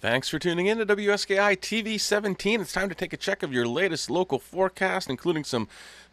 Thanks for tuning in to WSKI TV 17. It's time to take a check of your latest local forecast, including some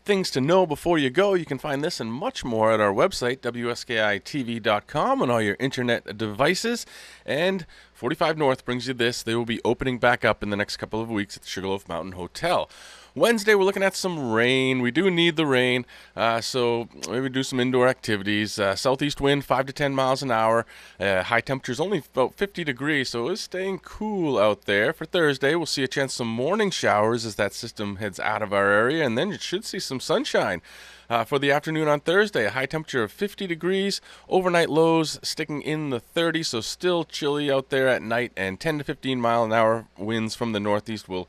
things to know before you go. You can find this and much more at our website, WSKITV.com, on all your internet devices. And 45 North brings you this. They will be opening back up in the next couple of weeks at the Sugarloaf Mountain Hotel. Wednesday, we're looking at some rain. We do need the rain, uh, so maybe do some indoor activities. Uh, southeast wind, 5 to 10 miles an hour. Uh, high temperatures only about 50 degrees, so it's staying cool out there. For Thursday, we'll see a chance some morning showers as that system heads out of our area, and then you should see some sunshine. Uh, for the afternoon on Thursday, a high temperature of 50 degrees, overnight lows sticking in the 30s, so still chilly out there at night, and 10 to 15 mile an hour winds from the northeast will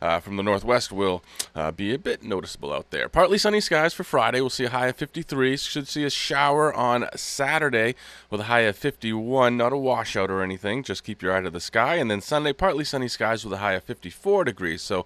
uh, from the northwest will uh, be a bit noticeable out there. Partly sunny skies for Friday. We'll see a high of 53. Should see a shower on Saturday with a high of 51. Not a washout or anything. Just keep your eye to the sky. And then Sunday, partly sunny skies with a high of 54 degrees. So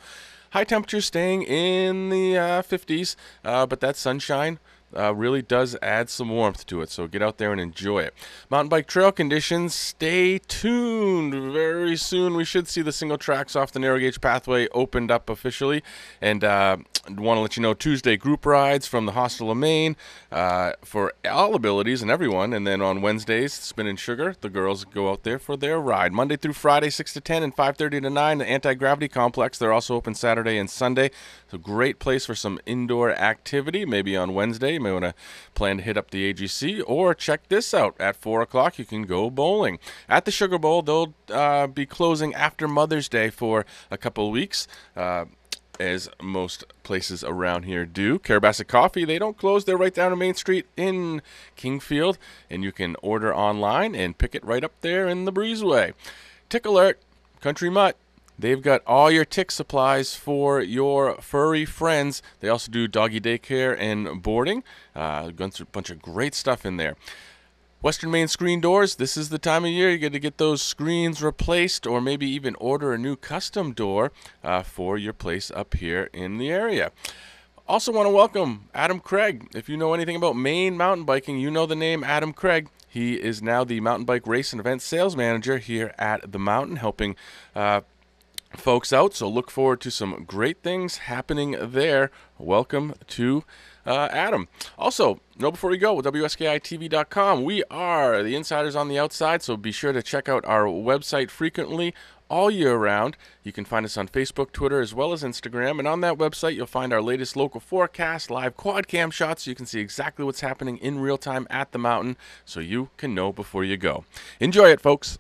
high temperatures staying in the uh, 50s, uh, but that sunshine uh, really does add some warmth to it. So get out there and enjoy it. Mountain bike trail conditions, stay tuned. Very soon we should see the single tracks off the narrow gauge pathway opened up officially. And uh, want to let you know Tuesday group rides from the Hostel of Maine uh, for all abilities and everyone. And then on Wednesdays, Spin and Sugar, the girls go out there for their ride. Monday through Friday, 6 to 10 and 5.30 to 9, the Anti-Gravity Complex. They're also open Saturday and Sunday. It's a great place for some indoor activity, maybe on Wednesday may want to plan to hit up the AGC or check this out. At 4 o'clock, you can go bowling. At the Sugar Bowl, they'll uh, be closing after Mother's Day for a couple weeks. Uh, as most places around here do. Carrabassett Coffee, they don't close. They're right down on Main Street in Kingfield, and you can order online and pick it right up there in the breezeway. Tick Alert, Country Mutt, They've got all your tick supplies for your furry friends. They also do doggy daycare and boarding. Uh, a bunch of great stuff in there. Western Maine Screen Doors, this is the time of year you get to get those screens replaced or maybe even order a new custom door uh, for your place up here in the area. Also, want to welcome Adam Craig. If you know anything about Maine mountain biking, you know the name Adam Craig. He is now the mountain bike race and event sales manager here at the mountain, helping uh, folks out. So look forward to some great things happening there. Welcome to uh, Adam. Also, know before we go, WSKITV.com. We are the insiders on the outside, so be sure to check out our website frequently all year round. You can find us on Facebook, Twitter, as well as Instagram. And on that website, you'll find our latest local forecast, live quad cam shots, so you can see exactly what's happening in real time at the mountain, so you can know before you go. Enjoy it, folks.